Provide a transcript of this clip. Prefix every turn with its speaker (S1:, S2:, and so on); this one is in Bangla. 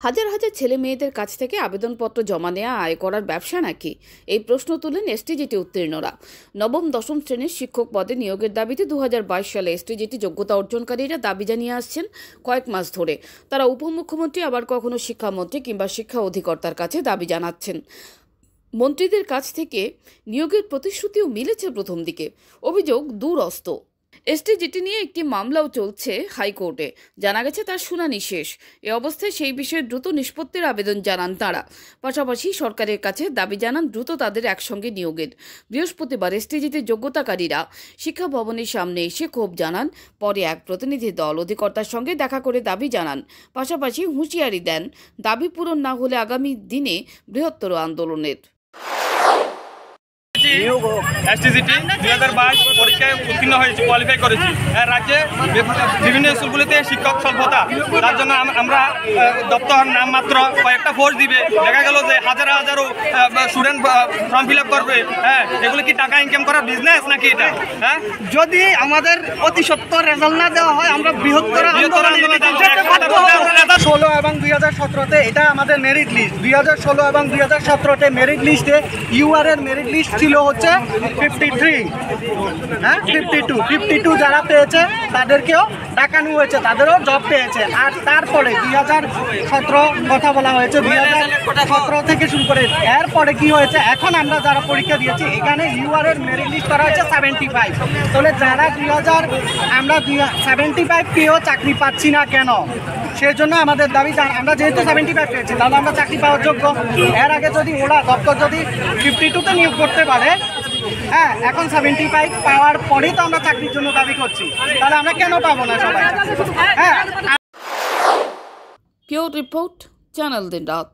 S1: হাজার হাজার ছেলে মেয়েদের কাছ থেকে আবেদনপত্র জমা নেওয়া আয় করার ব্যবসা নাকি? এই প্রশ্ন তুলেন এসটিজিটি উত্তীর্ণরা। নবম, দশম শ্রেণির শিক্ষক পদে নিয়োগের দাবিতে দু হাজার বাইশ সালে এসটিজিটি যোগ্যতা অর্জনকারীরা দাবি জানিয়ে আসছেন কয়েক মাস ধরে। তারা উপমুখ্যমন্ত্রী, আবার কখনো শিক্ষামন্ত্রী কিংবা শিক্ষা অধিকর্তার কাছে দাবি জানাচ্ছেন। মন্ত্রীদের কাছ থেকে নিয়োগের প্রতিশ্রুতিও মিলেছে প্রথম দিকে। অভিযোগ দূরস্ত। এসটিজিটি নিয়ে একটি মামলাও চলছে হাইকোর্টে। জানা গেছে তার শুনানি শেষ। এ অবস্থায় সেই বিষয়ে দ্রুত নিষ্পত্তির আবেদন জানান তারা। পাশাপাশি সরকারের কাছে দাবি জানান দ্রুত তাদের একসঙ্গে নিয়োগের। বৃহস্পতিবার এসটিজিতে যোগ্যতাকারীরা শিক্ষা ভবনের সামনে এসে ক্ষোভ জানান। পরে এক প্রতিনিধি দল অধিকর্তার সঙ্গে দেখা করে দাবি জানান। পাশাপাশি হুঁশিয়ারি দেন, দাবি পূরণ না হলে আগামী দিনে বৃহত্তর আন্দোলনের।
S2: এসটিজিটি দুই হাজার বাইশ পরীক্ষায় উত্তীর্ণ হয়েছি কোয়ালিফাই করেছি। রাজ্যে বিভিন্ন স্কুলগুলিতে শিক্ষক স্বল্পতা তার জন্য আমরা দপ্তর নাম মাত্র কয়েকটা ফোর্স দিবে। দেখা গেল যে হাজার হাজারো স্টুডেন্ট ফর্ম ফিল আপ করবে। হ্যাঁ এগুলো কি টাকা ইনকাম করার বিজনেস নাকি এটা? হ্যাঁ?
S3: যদি আমাদের অতি সত্য রেজাল্ট না দেওয়া হয় আমরা বৃহত্তর আন্দোলনে ষোলো এবং দুই হাজার সতেরোতে এটা আমাদের মেরিট লিস্ট দুই হাজার ষোলো এবং দুই হাজার সতেরোতে মেরিট লিস্টে ইউআর এর মেরিট লিস্ট ছিল হচ্ছে ফিফটি থ্রি হ্যাঁ? ফিফটি টু ফিফটি টু যারা পেয়েছে, তাদেরকেও ডাকানো হয়েছে, তাদেরও জব পেয়েছে। আর তারপরে দুই হাজার সতেরো কথা বলা হয়েছে, দুই হাজার সতেরো থেকে শুরু করে এরপরে কি হয়েছে, এখন আমরা যারা পরীক্ষা দিয়েছি, এখানে ইউআর এর মেরিট লিস্ট করা হয়েছে সেভেন্টি ফাইভ তাহলে যারা দুই হাজার, আমরা সেভেন্টি ফাইভ পেয়েও চাকরি পাচ্ছি না কেন? সেজন্য আমাদের দাবি আমরা যেহেতু সেভেন্টি ফাইভ পেয়েছি, তাহলে আমরা চাকরি পাওয়ার যোগ্য। এর আগে যদি ওরা দপ্তর যদি ফিফটি টুতে নিয়োগ করতে পারে হ্যাঁ এখন সেভেন্টি ফাইভ পাওয়ার পরেই তো আমরা চাকরির জন্য দাবি করছি। তাহলে আমরা কেন পাবো না সবাই? হ্যাঁ
S1: পিওর রিপোর্ট চ্যানেল দিন রাত